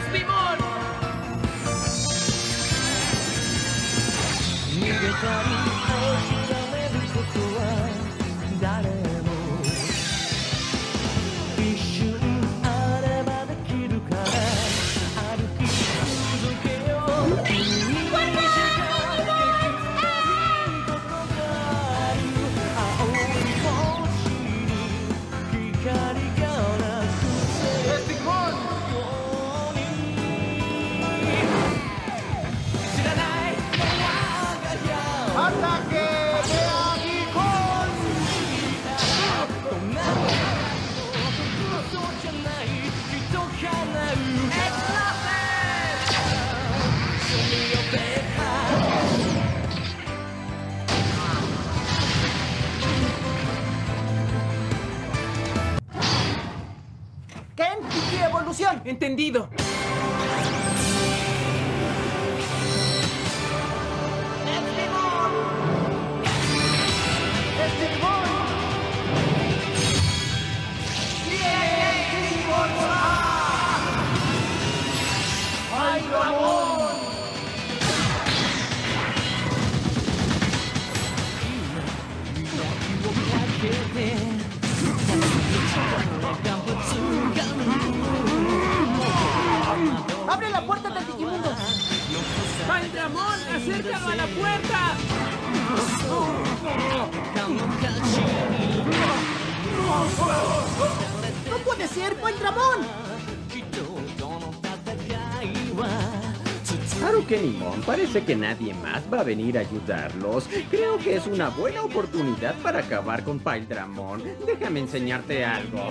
¡Es Limón! 逃 ¡Y evolución! ¡Entendido! ¡Abre la puerta del Digimundo! ¡Paildramón! ¡Acércalo a la puerta! ¡No puede ser, Paildramón! Claro que Nimón, parece que nadie más va a venir a ayudarlos. Creo que es una buena oportunidad para acabar con Paildramón. Déjame enseñarte algo.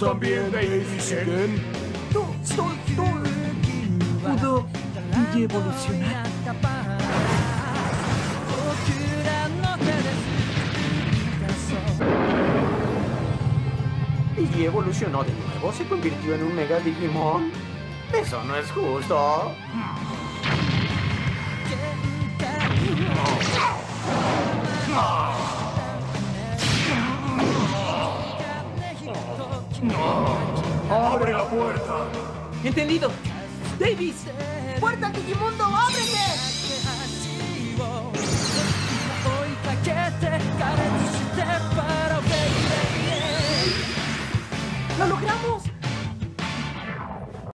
también de Evisen. No, estoy, estoy. Pudo evolucionar. Evolucionó de nuevo, se convirtió en un Mega Digimon. Eso no es justo. ¡Abre la puerta! ¡Entendido! ¡Davis! ¡Puerta Digimundo, ábrete!